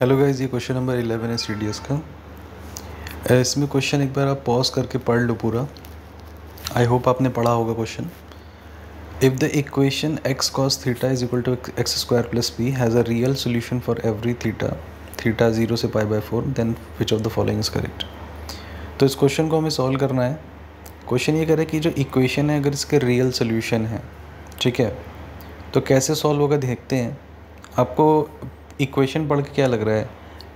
Hello guys ये question number eleven है C D S का। इसमें क्वेश्चन एक बार आप पॉज करके पढ़ लो पूरा। आई होप आपने पढ़ा होगा question if the equation x cos theta is equal to x square plus p has a real solution for every theta theta zero से pi by four then which of the following is correct तो इस question को हमें solve करना है। Question ये करे कि जो इक्वेशन है, अगर इसके रियल सोल्यूशन है, ठीक है? तो कैसे सॉल्व होगा, देखते हैं। आपको इक्वेशन पढ़ के क्या लग रहा है?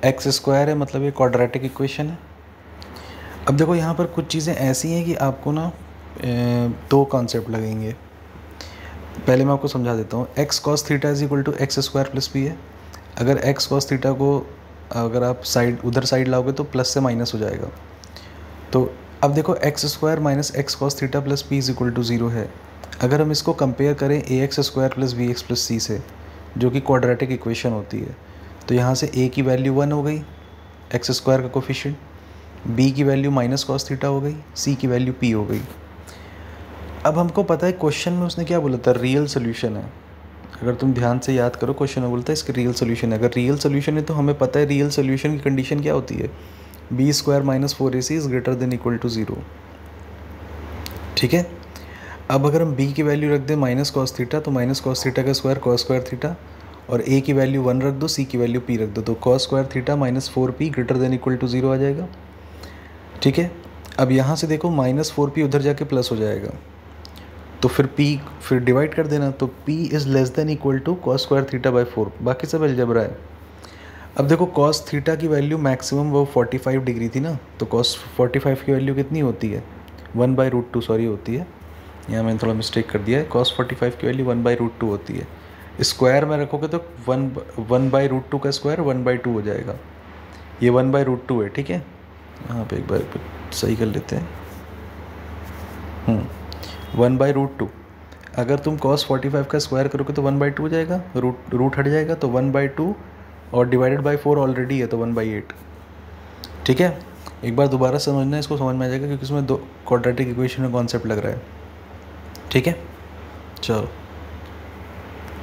एक्स स्क्वायर है मतलब ये क्वाड्रेटिक इक्वेशन है। अब देखो, यहाँ पर कुछ चीज़ें ऐसी हैं कि आपको ना दो कॉन्सेप्ट लगेंगे। पहले मैं आपको समझा देता हूँ। X cos theta is equal to x square plus p है। अगर एक्स कॉस थीटा को अगर आप साइड उधर साइड लाओगे तो प्लस से माइनस हो जाएगा। तो अब देखो x square minus x cos theta plus p is equal to zero है। अगर हम इसको कंपेयर करें a x square plus b x plus c से जो कि क्वाड्रेटिक इक्वेशन होती है। तो यहाँ से ए की वैल्यू वन हो गई एक्स स्क्वायर का कोफिशिएंट बी की वैल्यू माइनस कॉस थीटा हो गई सी की वैल्यू पी हो गई। अब हमको पता है क्वेश्चन में उसने क्या बोला था? रियल सोल्यूशन है। अगर तुम ध्यान से याद करो क्वेश्चन में बोलता है इसका रियल सोल्यूशन है। अगर रियल सोल्यूशन है तो हमें पता है रियल सोल्यूशन की कंडीशन क्या होती है। B square minus four a c is greater than equal to zero ठीक है? अब अगर हम b की वैल्यू रख दें माइनस कॉस थीटा तो माइनस कॉस थीटा का स्क्वायर कॉस स्क्वायर थीटा और a की वैल्यू वन रख दो, c की वैल्यू p रख दो तो cos square theta minus four p greater than equal to zero आ जाएगा। ठीक है? अब यहाँ से देखो माइनस फोर पी उधर जाके प्लस हो जाएगा। तो फिर p फिर डिवाइड कर देना तो p is less than equal to cos square theta by four बाकी सब एलजबरा है। अब देखो कॉस थीटा की वैल्यू मैक्सिमम वो 45 डिग्री थी ना तो कॉस 45 की वैल्यू कितनी होती है? One by root two sorry होती है। यहाँ मैंने थोड़ा मिस्टेक कर दिया है। कॉस 45 की value one by root two होती है। स्क्वायर में रखोगे तो one one by root two का स्क्वायर वन बाई टू हो जाएगा। ये वन बाई रूट टू है, ठीक है? यहाँ पे एक बार सही कर लेते हैं। वन बाई रूट टू अगर तुम कॉस 45 का स्क्वायर करोगे तो वन बाई टू हो जाएगा। रूट रूट हट जाएगा तो वन बाई टू और डिवाइडेड बाई फोर ऑलरेडी है तो वन बाई एट ठीक है? एक बार दोबारा समझना, इसको समझ में आ जाएगा क्योंकि इसमें दो क्वाड्रेटिक इक्वेशन में कॉन्सेप्ट लग रहा है। ठीक है? चलो।